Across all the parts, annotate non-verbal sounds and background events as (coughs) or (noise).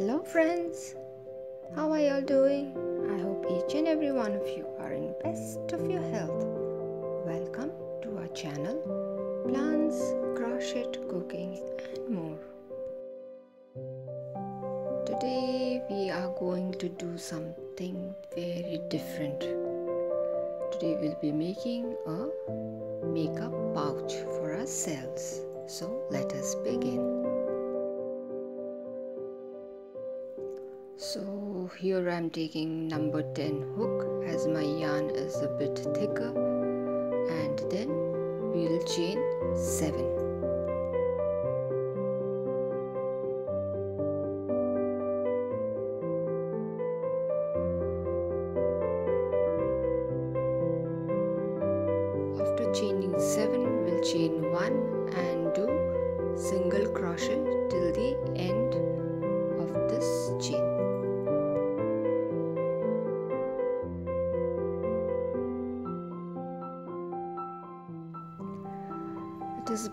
Hello, friends. How are y'all doing? I hope each and every one of you are in best of your health. Welcome to our channel, Plants, Crochet, Cooking, and more. Today we are going to do something very different. Today we'll be making a makeup pouch for ourselves. So let us begin. So here I'm taking number 10 hook as my yarn is a bit thicker. And then we'll chain 7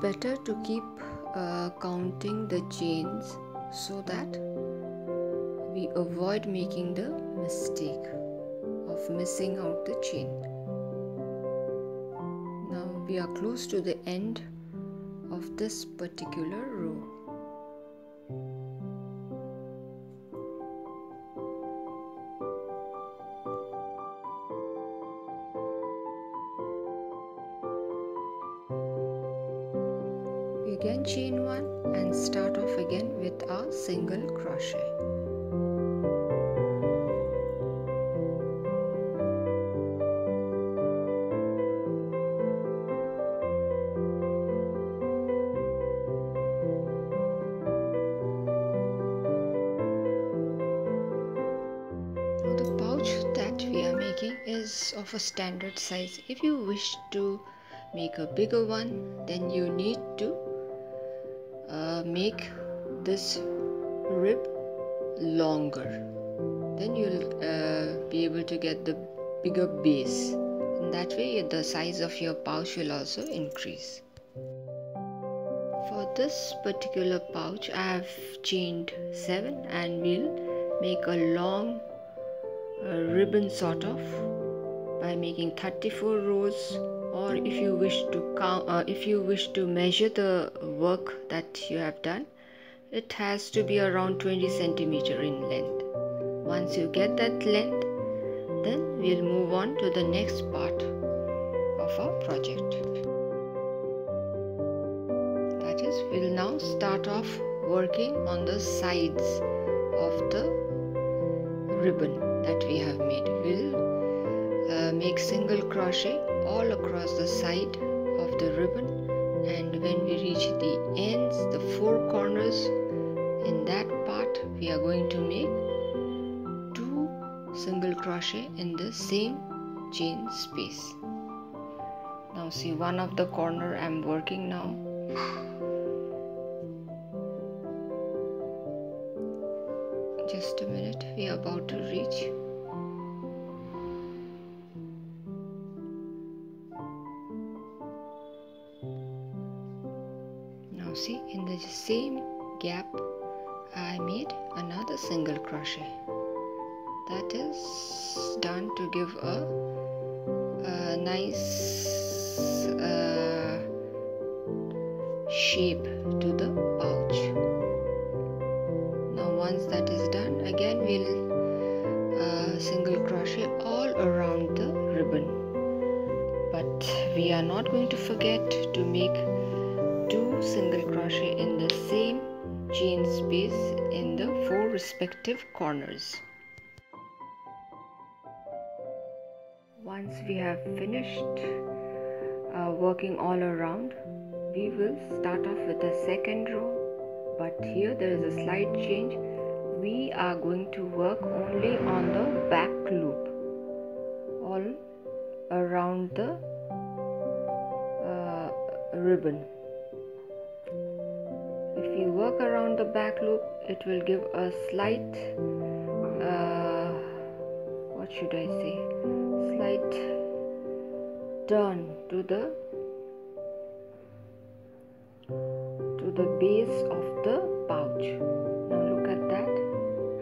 better to keep uh, counting the chains so that we avoid making the mistake of missing out the chain. Now we are close to the end of this particular row Now the pouch that we are making is of a standard size. If you wish to make a bigger one then you need to uh, make this rib longer. Then you'll uh, be able to get the bigger base. In that way the size of your pouch will also increase. For this particular pouch I have chained 7 and we'll make a long uh, ribbon sort of by making 34 rows or if you wish to count uh, if you wish to measure the work that you have done it has to be around 20 centimeter in length. Once you get that length then we'll move on to the next part of our project. That is we'll now start off working on the sides of the ribbon that we have made. We'll uh, make single crochet all across the side of the ribbon. And when we reach the ends the four corners in that part we are going to make two single crochet in the same chain space. Now see one of the corner I'm working now. Just a minute. We are about to crochet. That is done to give a, a nice uh, shape to the pouch now once that is done again we'll uh, single crochet all around the ribbon. But we are not going to forget to make two single crochet in the same chain space in the four respective corners. Once we have finished uh, working all around we will start off with the second row. But here there is a slight change. We are going to work only on the back loop. All around the uh, ribbon work around the back loop it will give a slight uh, what should I say? Slight turn to the to the base of the pouch. Now look at that.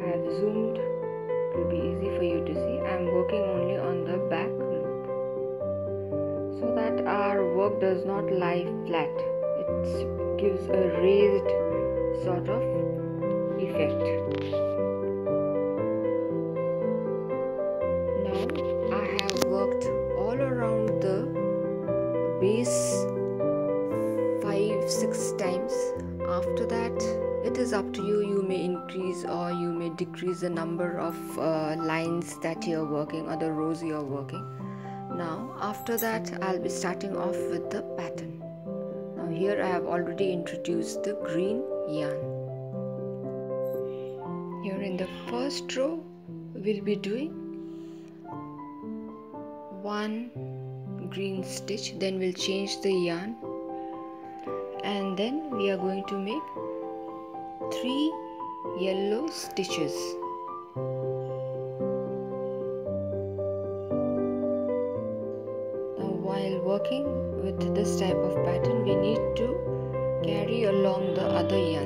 I have zoomed. It will be easy for you to see. I am working only on the back loop. So that our work does not lie flat. It gives a raised sort of effect. Now I have worked all around the base 5 6 times. After that it is up to you. You may increase or you may decrease the number of uh, lines that you're working or the rows you're working. Now after that I'll be starting off with the pattern. Now here I have already introduced the green yarn. Here in the first row we'll be doing one green stitch then we'll change the yarn. And then we are going to make three yellow stitches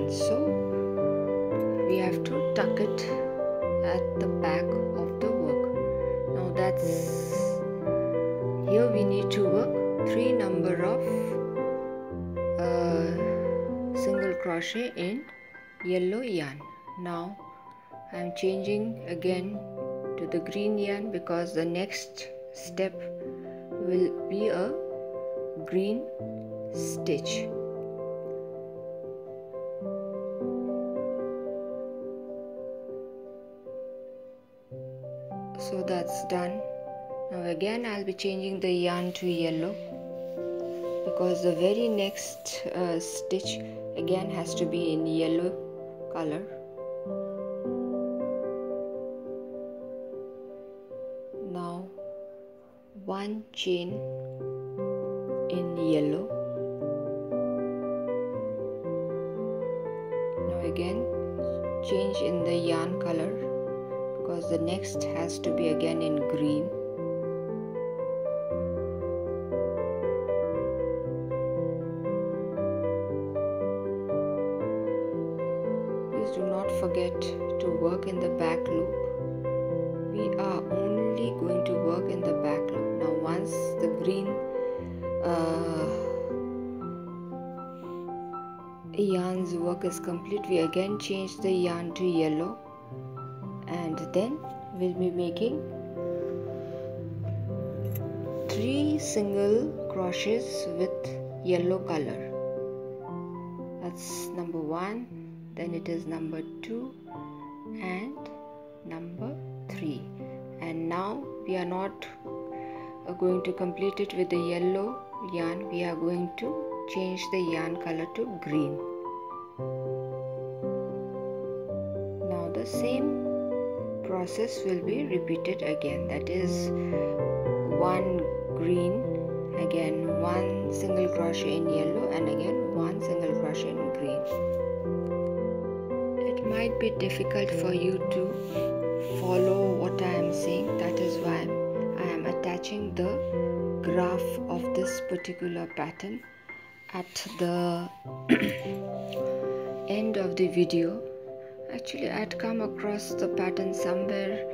so we have to tuck it at the back of the work. Now that's here we need to work three number of uh, single crochet in yellow yarn. Now I'm changing again to the green yarn because the next step will be a green stitch so that's done. Now again I'll be changing the yarn to yellow because the very next uh, stitch again has to be in yellow color. Now one chain in yellow. Now again change in the yarn color because the next has to be again in green Please do not forget to work in the back loop. We are only going to work in the back loop. Now once the green uh, yarn's work is complete, we again change the yarn to yellow we'll be making three single crochets with yellow color. That's number one then it is number 2 and number 3 and now we are not uh, going to complete it with the yellow yarn. We are going to change the yarn color to green. Now the same process will be repeated again that is one green again one single crochet in yellow and again one single crochet in green It might be difficult for you to follow what I am saying. That is why I am attaching the graph of this particular pattern at the (coughs) end of the video. Actually, I had come across the pattern somewhere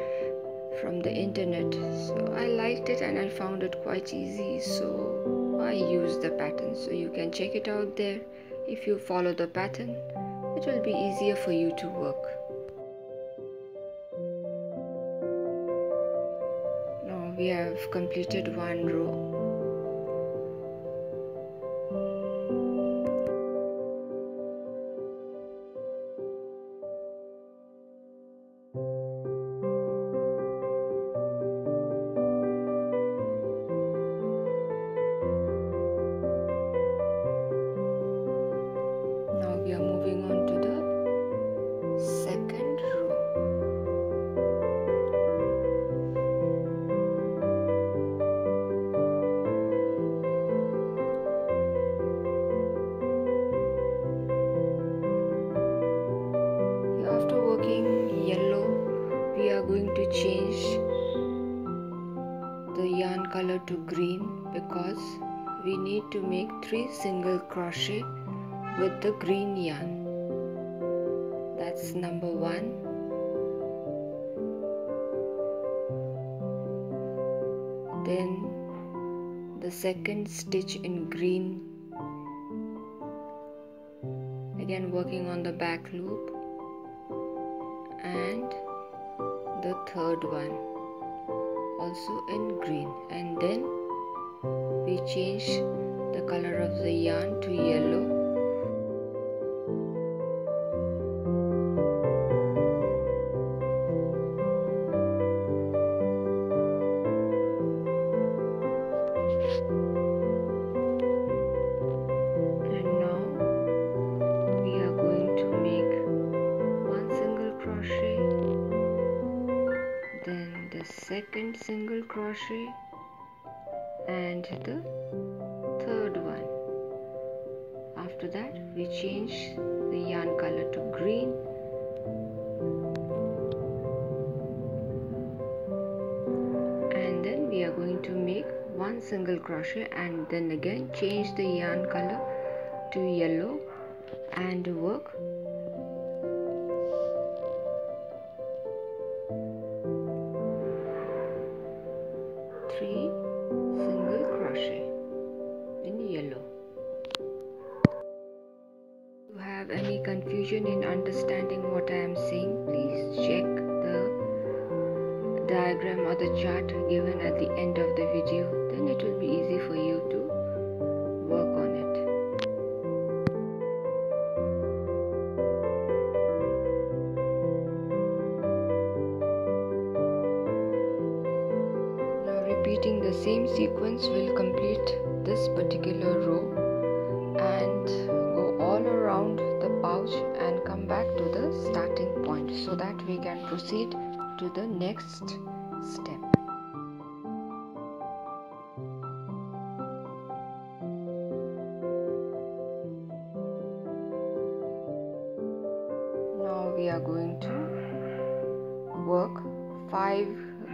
from the internet, so I liked it and I found it quite easy. So I used the pattern, so you can check it out there if you follow the pattern it will be easier for you to work. Now we have completed one row crochet with the green yarn. That's number one. Then the second stitch in green. Again working on the back loop. And the third one also in green. And then we change the color of the yarn to yellow 3 single crochet in yellow. If you have any confusion in understanding what I am saying please check the diagram or the chart given at the end of the video. Then it will be easy for you to proceed to the next step now we are going to work 5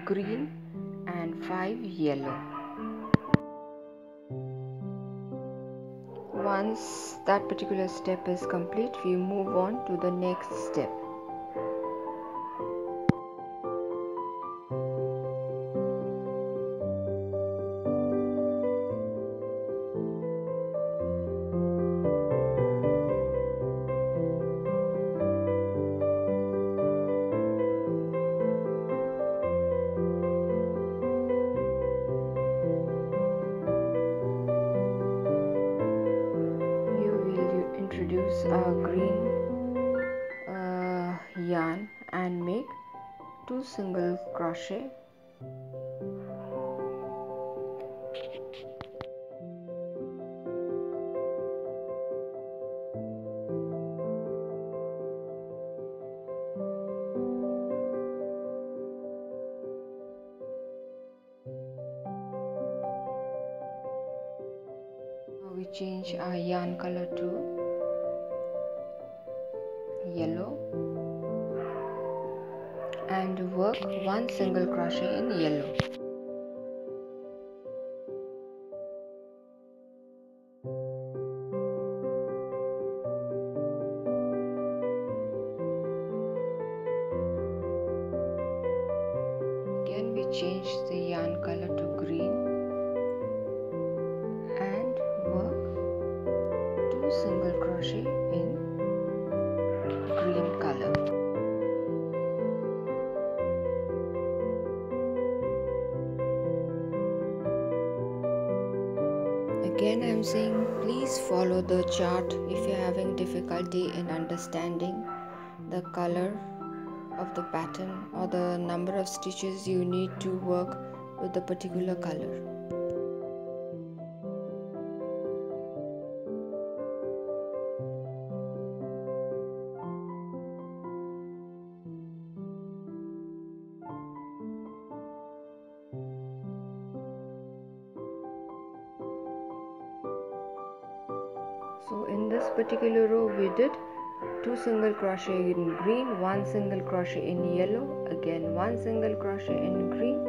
green and 5 yellow. Once that particular step is complete, we move on to the next step. We change our yarn color to yellow and work one single crochet in yellow you need to work with the particular color. So in this particular row we did two single crochet in green one single crochet in yellow again one single crochet in green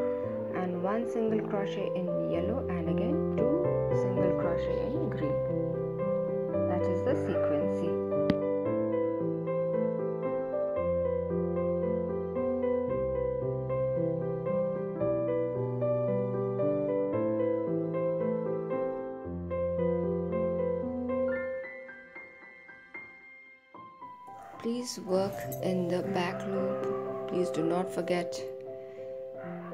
and one single crochet in yellow and again two single crochet in green. That is the sequencing in the back loop. Please do not forget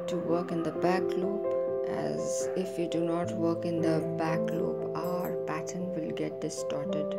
to work in the back loop as if you do not work in the back loop our pattern will get distorted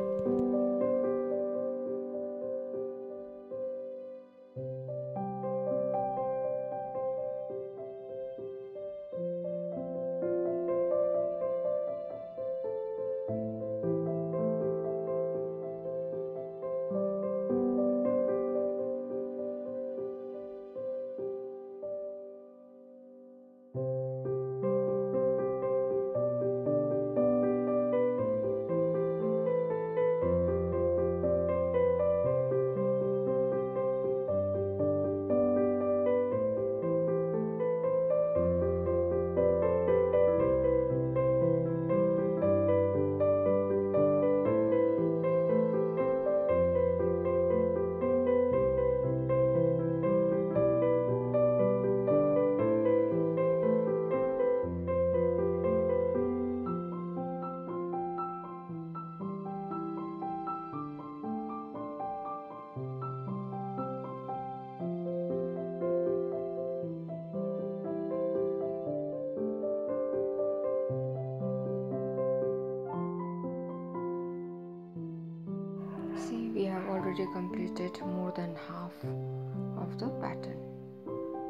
completed more than half of the pattern.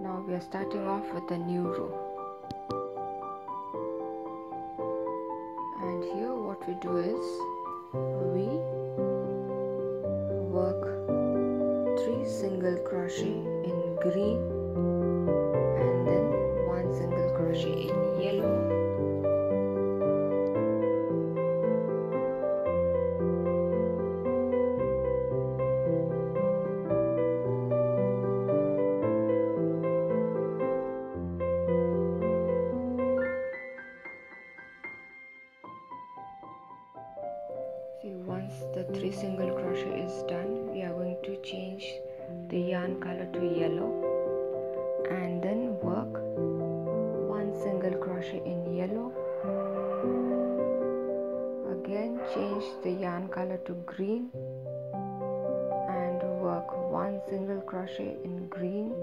Now we are starting off with a new row. And here what we do is we work 3 single crochet in green and then work one single crochet in yellow. Again change the yarn color to green and work one single crochet in green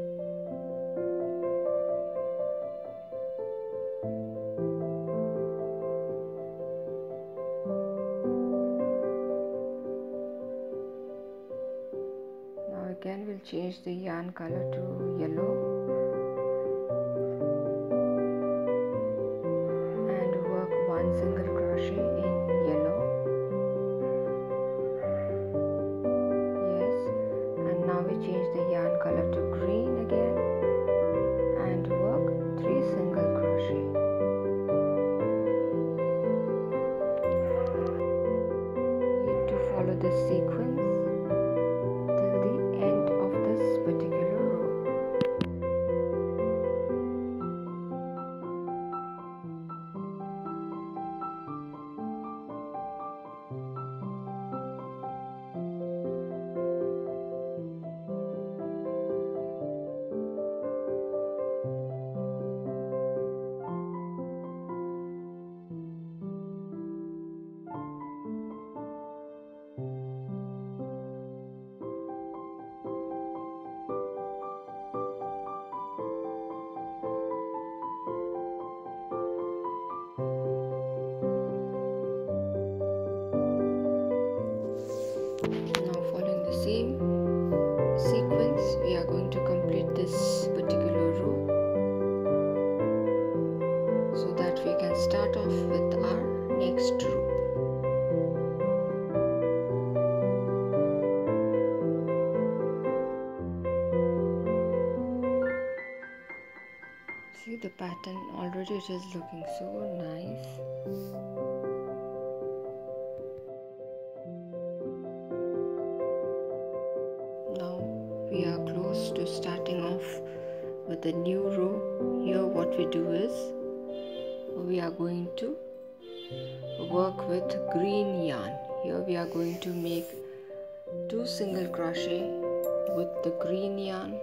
change the yarn color to yellow it is looking so nice. Now we are close to starting off with the new row. Here what we do is we are going to work with green yarn. Here we are going to make two single crochet with the green yarn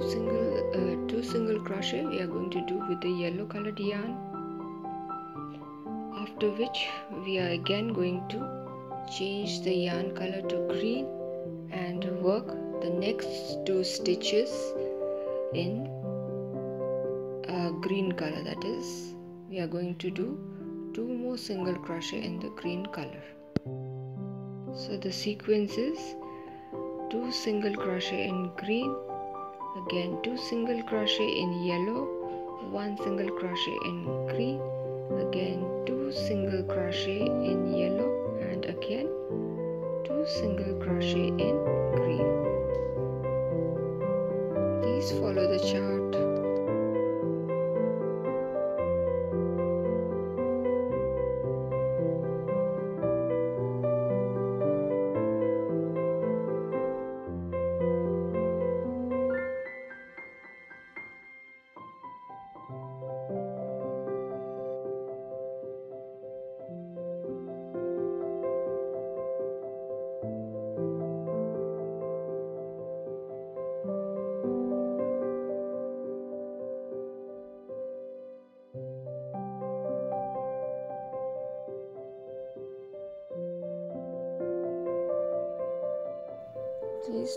single uh, two single crochet we are going to do with the yellow colored yarn. After which we are again going to change the yarn color to green and work the next two stitches in a green color. That is we are going to do two more single crochet in the green color. So the sequence is two single crochet in green again two single crochet in yellow one single crochet in green. Again two single crochet in yellow and again two single crochet in green. Please follow the chart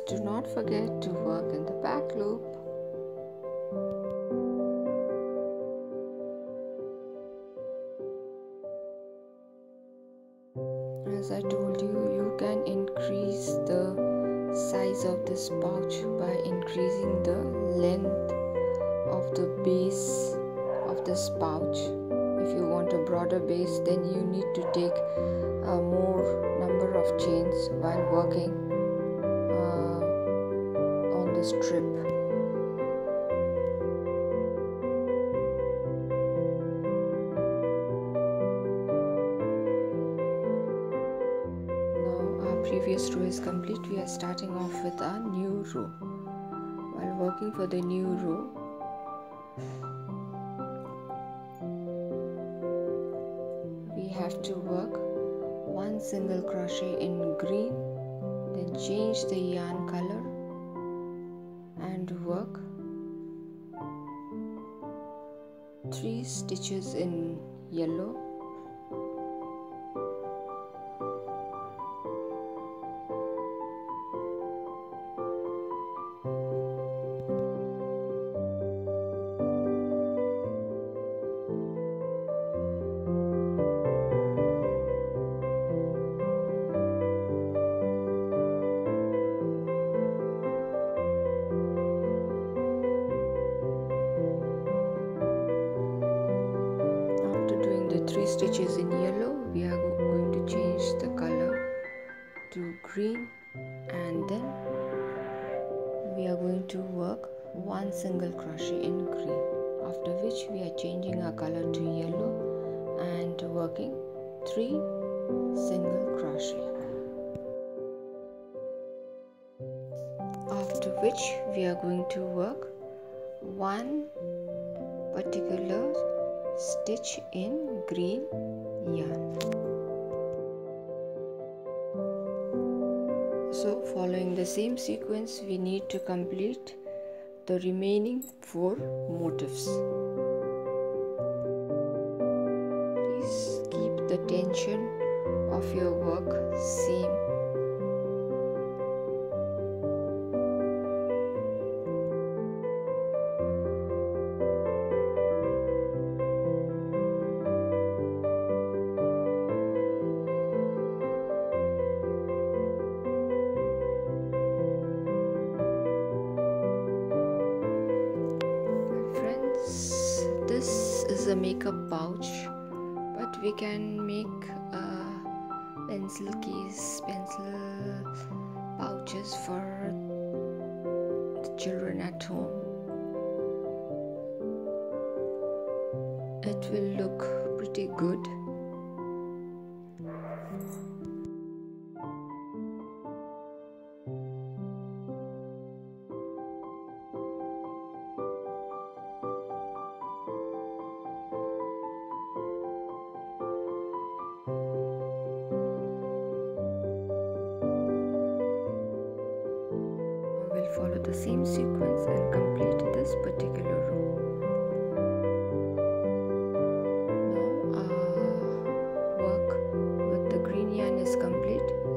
do not forget to work in the back loop. Now our previous row is complete. We are starting off with our new row. While working for the new row, 3 stitches in yellow three stitches in yellow we are going to change the color to green and then we are going to work one single crochet in green after which we are changing our color to yellow and working three single crochet. After which we are going to work one particular stitch in green yarn. So following the same sequence we need to complete the remaining four motifs. Please keep the tension of your work makeup pouch but we can make uh, pencil case pencil pouches for the children at home. It will look pretty good.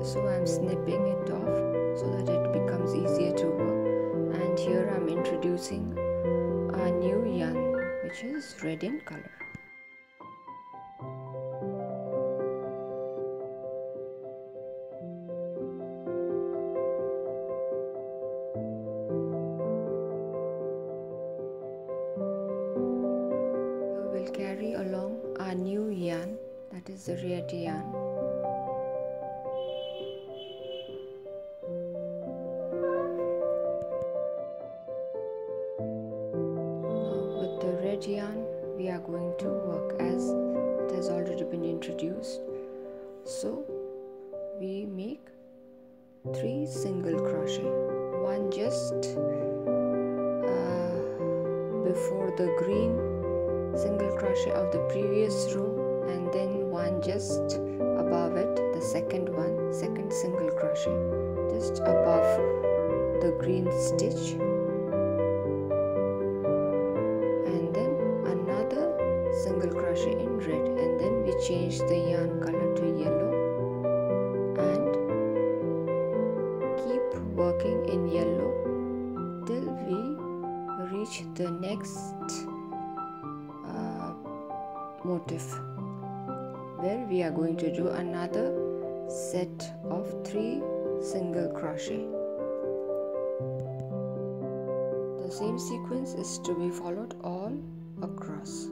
So I am snipping it off so that it becomes easier to work and here I am introducing a new yarn which is red in color. Second one second single crochet just above the green stitch. And then another single crochet in red. And then we change the yarn color to yellow. And keep working in yellow till we reach the next uh, motif where we are going to do another set of three single crochet. The same sequence is to be followed all across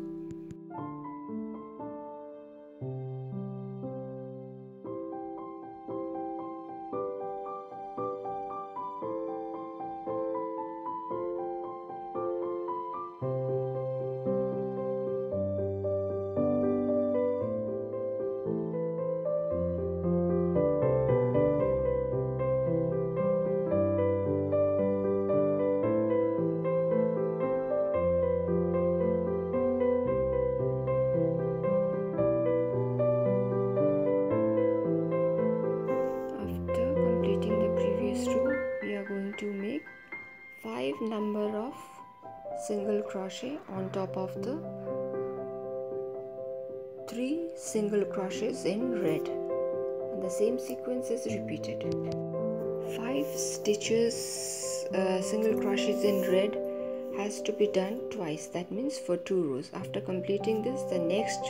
crochet on top of the three single crochets in red. And the same sequence is repeated. Five stitches uh, single crochets in red has to be done twice. That means for two rows. After completing this the next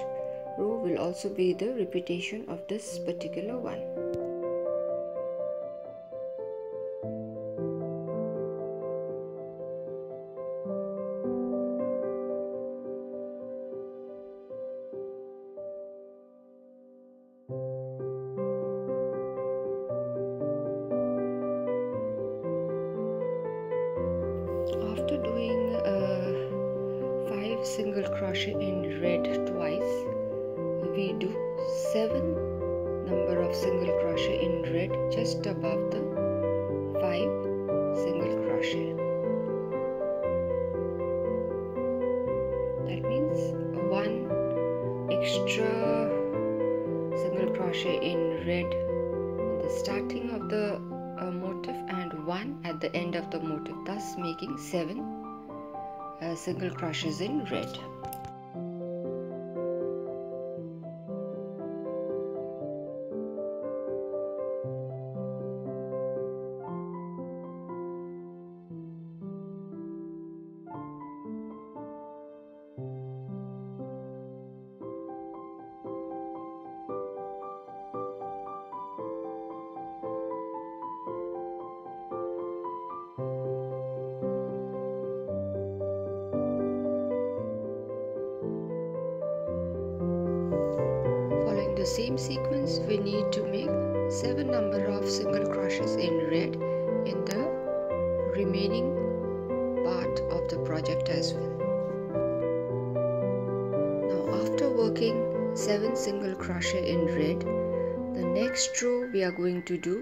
row will also be the repetition of this particular one after doing uh, five single crochet in red twice we do seven number of single crochet in red just above the making seven uh, single crochets in red same sequence, we need to make 7 number of single crochets in red in the remaining part of the project as well. Now after working 7 single crochet in red the next row we are going to do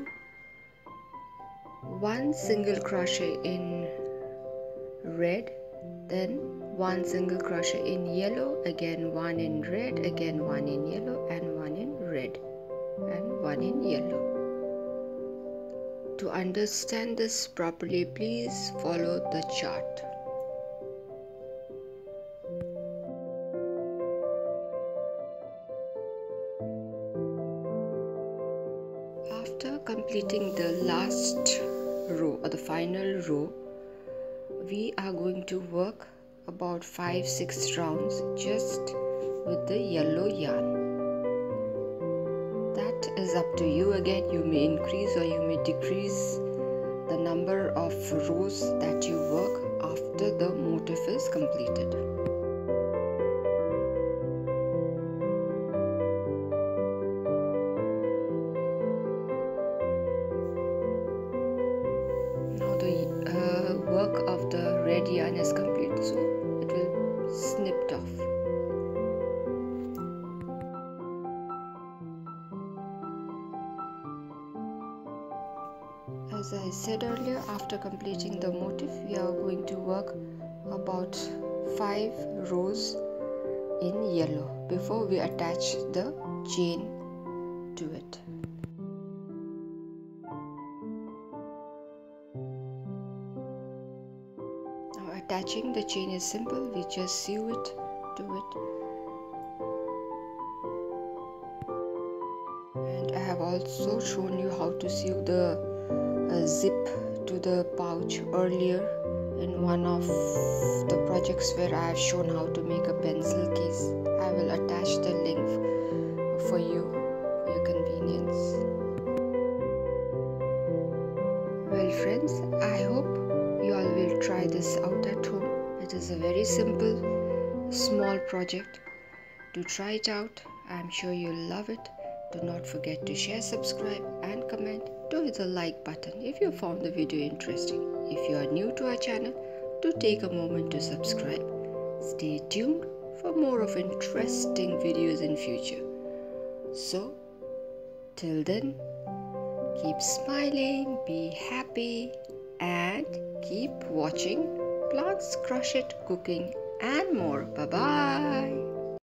one single crochet in red then one single crochet in yellow again one in red again one in yellow and one in yellow. To understand this properly please follow the chart. After completing the last row or the final row we are going to work about 5 6 rounds just with the yellow yarn up to you again. You may increase or you may decrease the number of rows that you work after the motif is completed just sew it to it. And I have also shown you how to sew the uh, zip to the pouch earlier in one of the projects where I have shown how to make a pencil case. I will attach the link for you for your convenience. Well friends I hope you all will try this out at home it is a very simple small project. To try it out. I am sure you'll love it. Do not forget to share subscribe and comment. Do hit the like button if you found the video interesting. If you are new to our channel do take a moment to subscribe. Stay tuned for more of interesting videos in future. So till then keep smiling be happy and keep watching Plants crochet, cooking, and more. Bye bye.